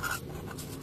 あっ。